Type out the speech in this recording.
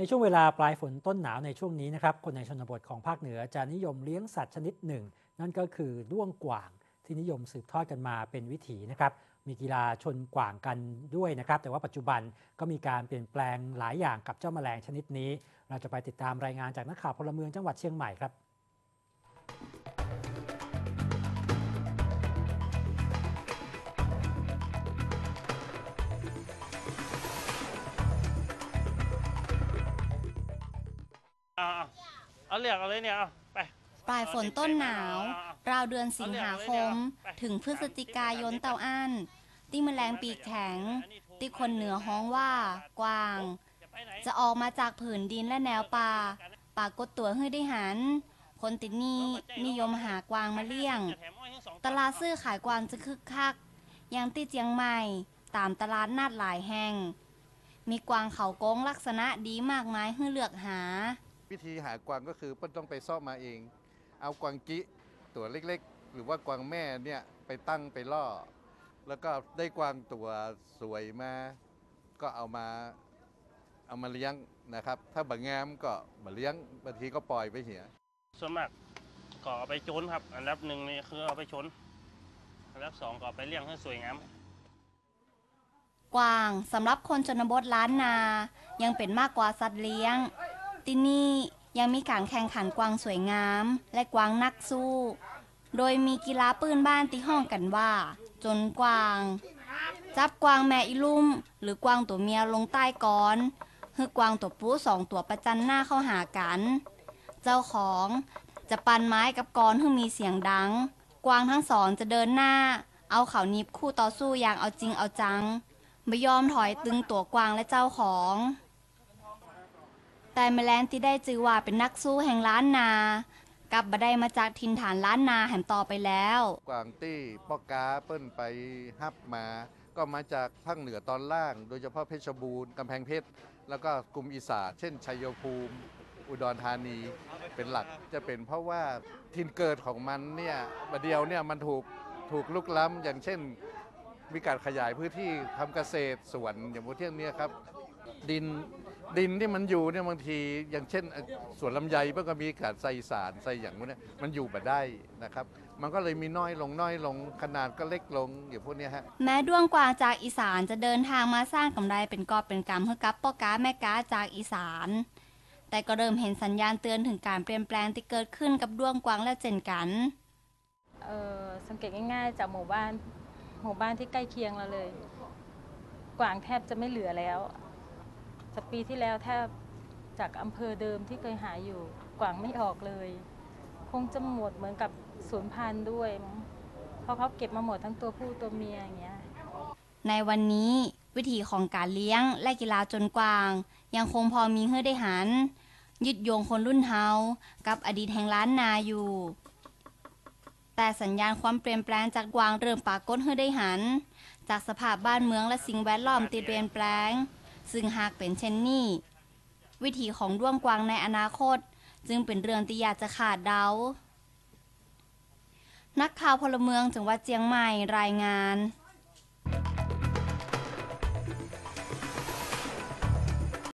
ในช่วงเวลาปลายฝนต้นหนาวในช่วงนี้นะครับคนในชนบทของภาคเหนือจะนิยมเลี้ยงสัตว์ชนิดหนึ่ง นั่นก็คือด้วงกว่าง ที่นิยมสืบทอดกันมาเป็นวิถีนะครับมีกีฬาชนกว่างกันด้วยนะครับ แต่ว่าปัจจุบันก็มีการเปลี่ยนแปลงหลายอย่างกับเจ้าแมลงชนิดนี้ เราจะไปติดตามรายงานจากนักข่าวพลเมืองจังหวัดเชียงใหม่ครับ เอาเรียกเอาเลยเนี่ยเอาไป ปลายฝนต้นหนาว ราวเดือนสิงหาคม ถึงพฤศจิกายนเต้าอั้นตีแมลงปีกแข็ง ที่คนเหนือฮ้องว่า กวาง จะออกมาจากผืนดินและแนวป่าป่ากดตัวให้ได้หัน คนติดนี้นิยมหากวางมาเลี้ยง ตลาดซื้อขายกวางจะคึกคักอย่างที่เจียงใหม่ ตามตลาดนัดหลายแห่ง มีกวางเขาโก้งลักษณะดีมากมายให้เลือกหา วิธีหากวางก็คือเปิ้ลต้องไปซ่อมมาเอง เอากวางกิตัวเล็กๆ หรือว่ากวางแม่เนี่ยไปตั้งไปล่อ แล้วก็ได้กวางตัวสวยมาก็เอามาเอามาเลี้ยงนะครับ ถ้าบางงามก็มาเลี้ยงบางทีก็ปล่อยไปเหียส่วนมากก็เอาไปชนครับ อันดับหนึ่งนี่คือเอาไปชนอันดับสองก็เอาไปเลี้ยงให้สวยงามกวางสำหรับคนชนบทล้านนา ยังเป็นมากกว่าสัตว์เลี้ยง ที่นี่ยังมีการแข่งขันกวางสวยงาม และกวางนักสู้ โดยมีกีฬาปืนบ้านที่ห้องกันว่า จนกวาง จับกวางแม่อีลุ่ม หรือกวางตัวเมียลงใต้ก้อนคือกวางตัวผู้สองตัวประจันหน้าเข้าหากัน เจ้าของจะปันไม้กับกรให้มีเสียงดัง กวางทั้งสองจะเดินหน้า เอาเขานิบคู่ต่อสู้อย่างเอาจริงเอาจังไม่ยอมถอยตึงตัวกวางและเจ้าของ แต่แมลงที่ได้จือว่าเป็นนักสู้แห่งล้านนา กลับมาได้มาจากทินฐานล้านนาแห่งต่อไปแล้ว กวางตี้ปอกาเปิ้ลไปฮับมา ก็มาจากภาคเหนือตอนล่าง โดยเฉพาะเพชรบูรณ์กำแพงเพชร แล้วก็กลุ่มอีสานเช่นชัยภูมิ อุดรธานีเป็นหลักจะเป็นเพราะว่าทินเกิดของมันเนี่ยประเดียวเนี่ยมันถูกถูกลุกล้ำอย่างเช่น มีการขยายพื้นที่ทำเกษตรสวนอย่างพวกเที่ยงเนี้ยครับ ดินดินที่มันอยู่เนี่ยบางทีอย่างเช่นเอ่อสวนลำไยเพื่อก็มีการใส่สารใส่อย่างพวกเนี้ยมันอยู่มาได้นะครับ มันก็เลยมีน้อยลงน้อยลงขนาดก็เล็กลงอย่างพวกเนี้ยฮะแม้ด้วงกวางจากอีสานจะเดินทางมาสร้างกำไรเป็นกอบเป็นกำให้กับพ่อค้าแม่ค้าจากอีสาน แต่ก็เริ่มเห็นสัญญาณเตือนถึงการเปลี่ยนแปลงที่เกิดขึ้นกับด้วงกวางและเช่นกันเอ่อสังเกตง่ายๆจากหมู่บ้านหมู่บ้านที่ใกล้เคียงเราเลย กวางแทบจะไม่เหลือแล้ว จากปีที่แล้วแทบจากอำเภอเดิมที่เคยหาอยู่กวางไม่ออกเลย คงจะหมดเหมือนกับศูนย์พันธุ์ด้วย เพราะเขาเก็บมาหมดทั้งตัวผู้ตัวเมียอย่างเงี้ย ในวันนี้วิธีของการเลี้ยงและกีฬาจนกวาง ยังคงพอมีให้ได้หัน ยึดโยงคนรุ่นเฮากับอดีตแห่งล้านนาอยู่ แต่สัญญาณความเปลี่ยนแปลงจากกวางเริ่มปรากฏให้ได้หัน จากสภาพบ้านเมืองและสิ่งแวดล้อมที่เปลี่ยนแปลง ซึ่งหากเป็นเช่นนี้ วิถีของด้วงกวางในอนาคต จึงเป็นเรื่องที่อยากจะขาดเดา นักข่าวพลเมืองจังหวัดเจียงใหม่รายงาน